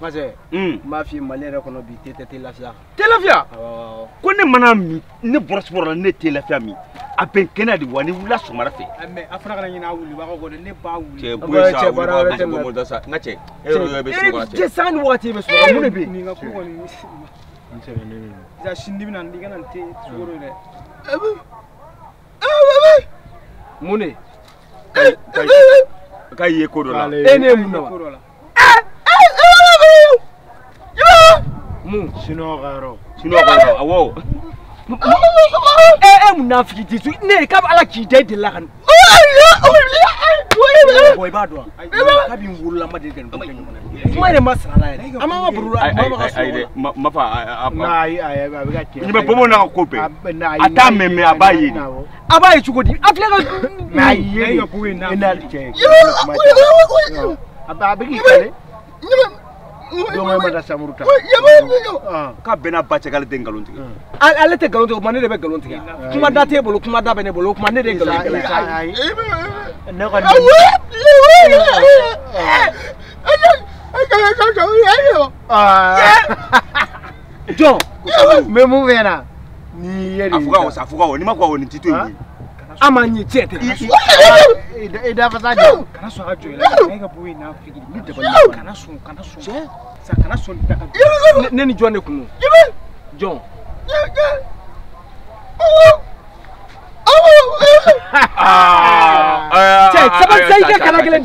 masɛ n b'a f'i ye mali yɛrɛ kɔnɔ bi te tɛ te lafiya te lafiya ah, ko ne mana min ne bɔra sukɔrɔ la ne te lafiya min a bɛ n kɛnɛ de wa ni wulila sɔgɔmada fɛ. Eh, mɛ a fana kana ɲin'a wulibagaw kɔ dɛ ne b'a wuli. cɛ ah, boye sa wulibagaw bɛ se bɔ mɔta sa n ka cɛ e yɛrɛ bɛ sunɔgɔ la cɛ. ee sanga ni wagati bɛ sunɔgɔ eh, mun de bɛ yen. nin ka ko kɔni. n sɛbɛ ne bɛ yen. sisan sini bɛ na i kana nin te sukoro ye dɛ. a bɛ a bɛ mun de. k'a ye ko dɔ la. e ne ye mun dɔn wa. aeme abaeabaeoiaeae Ah. ka bɛnna ba cɛ k'ale tɛ nkalon tigɛ hmm. ale tɛ nkalon tigɛ o tuma ne de bɛ nkalon tigɛ kuma da t'e bolo kuma da bɛ ne bolo o tuma ne de ye nkalon tigɛ eh, ne kɔni. jɔn. mɛ mun fɛ yan na. n'i ye nin ta a fɔ ka wɔ sa a fɔ ka wɔ n'i ma kɔn a wɔ nin ti to yen koyi. Ah. amanyi chete neni jone kunu John saban sai ka kana gelen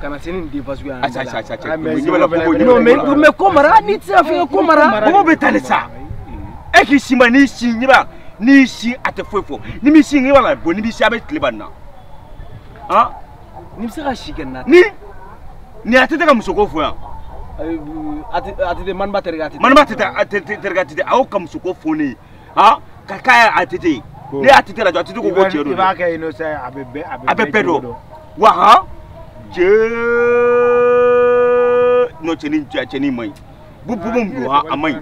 kana se ni nin dépassuguya ah, mais ko mara n'i tɛ se ka fɛn kɛ ko mara mɔgɔw bɛ tali sa e k'i sin ba n'i sin ɲɛ b'a n'i sin a tɛ foyi fɔ ni m'i sin ɲɛ b'a la bon ni m'i sin a bɛ tile ba nin na han ni bɛ se ka si kɛ nin na ni nin a tɛ tɛ ka muso ko fo yan atete maniba terikɛ atete maniba tete terikɛ atete a y'o ka muso ko fo ne ye han ka k'a ye atete ye ne y'a tete lajɔ atete ko ko cɛ don i b'a kɛ yen nɔ sisan a bɛ bɛɛ dɔn wa han. je no ceni ceni mai bu bu mun duwa amai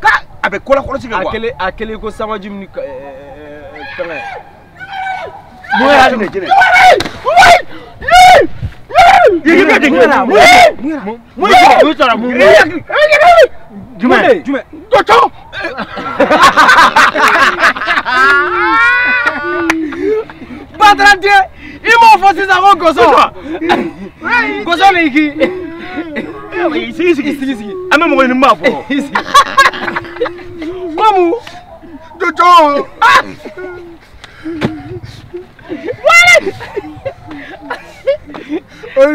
ka abe kola kola cikin wa akele akele ko sama jimni kana mo ya ne jine Jumai, jumai, jumai, cocok. Batran dia, fosi sa ko goso goso le iki sigi sigi sigi sigi an bɛ mɔgɔ ɲini n b'a fɔ mamu jojo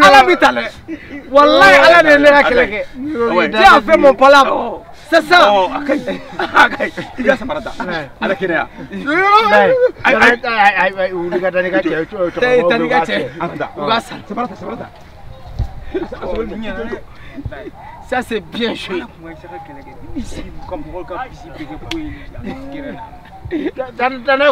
ala bi ta dɛ walayi ala de ye ne ka kɛlɛ kɛ ne y'a fɛn mɔ pala kɔ. Oh. sasa ça c'est bien joué tana